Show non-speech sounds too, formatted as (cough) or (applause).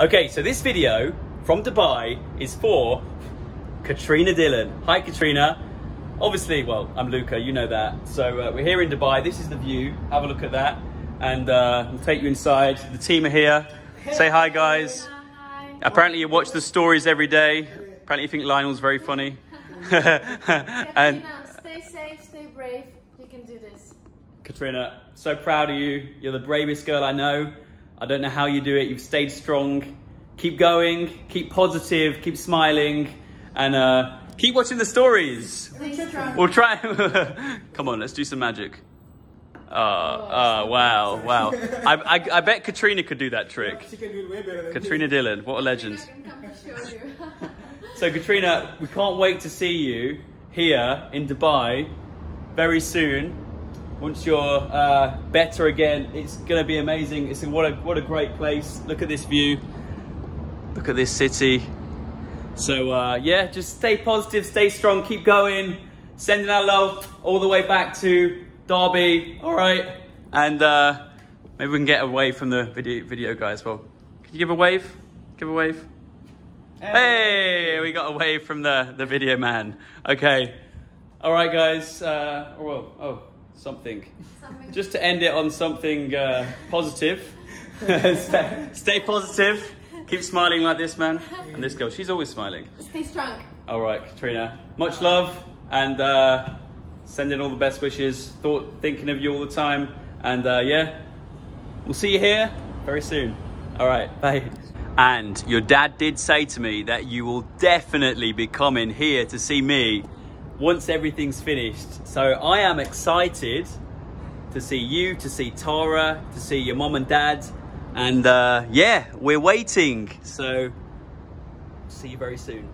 Okay, so this video from Dubai is for Katrina Dhillon. Hi, Katrina. Obviously, well, I'm Luca, you know that. So uh, we're here in Dubai. This is the view. Have a look at that. And uh, we'll take you inside. The team are here. Say hi, guys. Hi. Apparently you watch the stories every day. Apparently you think Lionel's very funny. (laughs) (laughs) and stay safe, stay brave. You can do this. Katrina, so proud of you. You're the bravest girl I know. I don't know how you do it. You've stayed strong. Keep going, keep positive, keep smiling, and uh, keep watching the stories. We'll try. (laughs) Come on, let's do some magic. Oh, oh wow, wow. I, I, I bet Katrina could do that trick. She can do it way better than Katrina Dhillon, what a legend. I can come show you. (laughs) (laughs) So Katrina, we can't wait to see you here in Dubai very soon. Once you're uh, better again, it's gonna be amazing. It's what a what a great place. Look at this view. Look at this city. So uh, yeah, just stay positive, stay strong, keep going. Sending our love all the way back to Derby. All right, and uh, maybe we can get away from the video video guy as Well, can you give a wave? Give a wave. Hey, we got away from the, the video man. Okay. All right, guys. Uh, oh, well, oh, something. Something- Just to end it on something uh, positive. (laughs) stay, stay positive. Keep smiling like this, man. And this girl, she's always smiling. Stay strong. All right, Katrina. Much love and uh, sending all the best wishes. Thought, thinking of you all the time. And uh, yeah, we'll see you here very soon. All right, bye. And your dad did say to me that you will definitely be coming here to see me once everything's finished. So I am excited to see you, to see Tara, to see your mom and dad. And uh, yeah, we're waiting. So see you very soon.